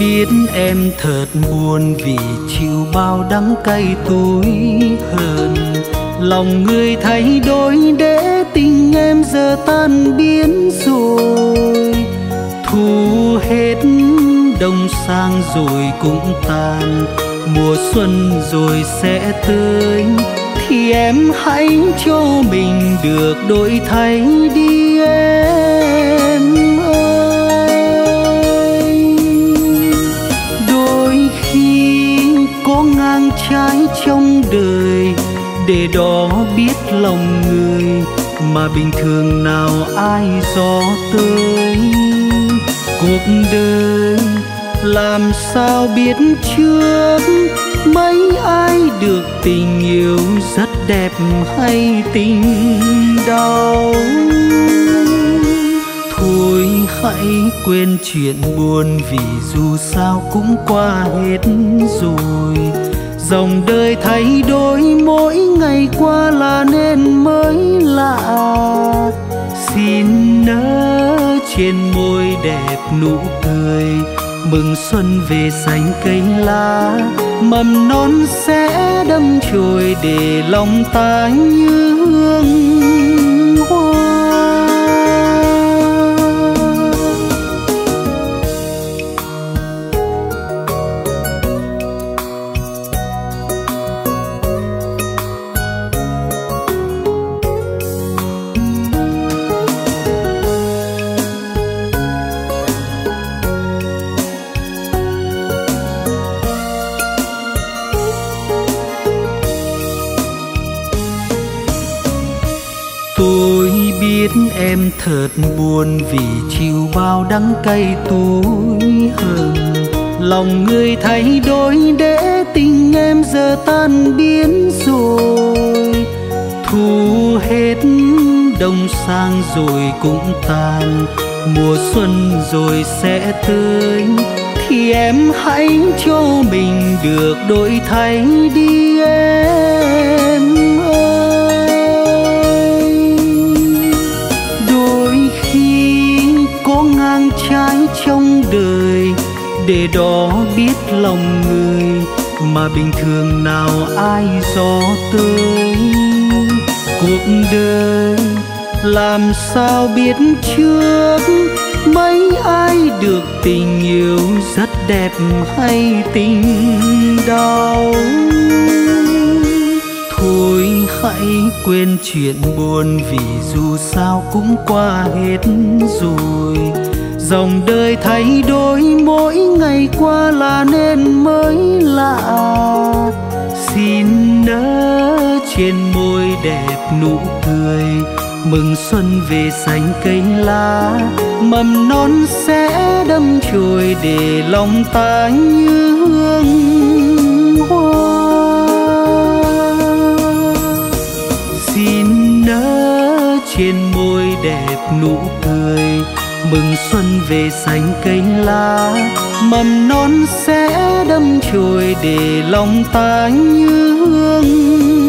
biết em thật buồn vì chịu bao đắng cay tối hờn. Lòng người thay đổi để tình em giờ tan biến rồi. Thu hết đông sang rồi cũng tàn mùa xuân rồi sẽ tới. Thì em hãy cho mình được đổi thay đi em. Trong đời, để đó biết lòng người mà bình thường nào ai gió tới. Cuộc đời làm sao biết trước, mấy ai được tình yêu rất đẹp hay tình đau. Thôi hãy quên chuyện buồn vì dù sao cũng qua hết rồi dòng đời thay đổi, mỗi ngày qua là nên mới lạ. Xin nỡ trên môi đẹp nụ cười, mừng xuân về xanh cây lá. Mầm non sẽ đâm chồi để lòng ta như hương. Biết em thật buồn vì chịu bao đắng cay túi hờn. Lòng người thay đổi để tình em giờ tan biến rồi. Thu hết đông sang rồi cũng tàn mùa xuân rồi sẽ tới. Thì em hãy cho mình được đổi thay đi em. Trái trong đời, để đó biết lòng người mà bình thường nào ai gió tới. Cuộc đời làm sao biết trước, mấy ai được tình yêu rất đẹp hay tình đau. Thôi hãy quên chuyện buồn vì dù sao cũng qua hết rồi dòng đời thay đổi, mỗi ngày qua là nên mới lạ. Xin nỡ trên môi đẹp nụ cười, mừng xuân về xanh cây lá. Mầm non sẽ đâm chồi để lòng ta như hương hoa. Xin nỡ trên môi đẹp nụ cười mừng xuân về xanh cây lá, mầm non sẽ đâm chồi để lòng ta như hương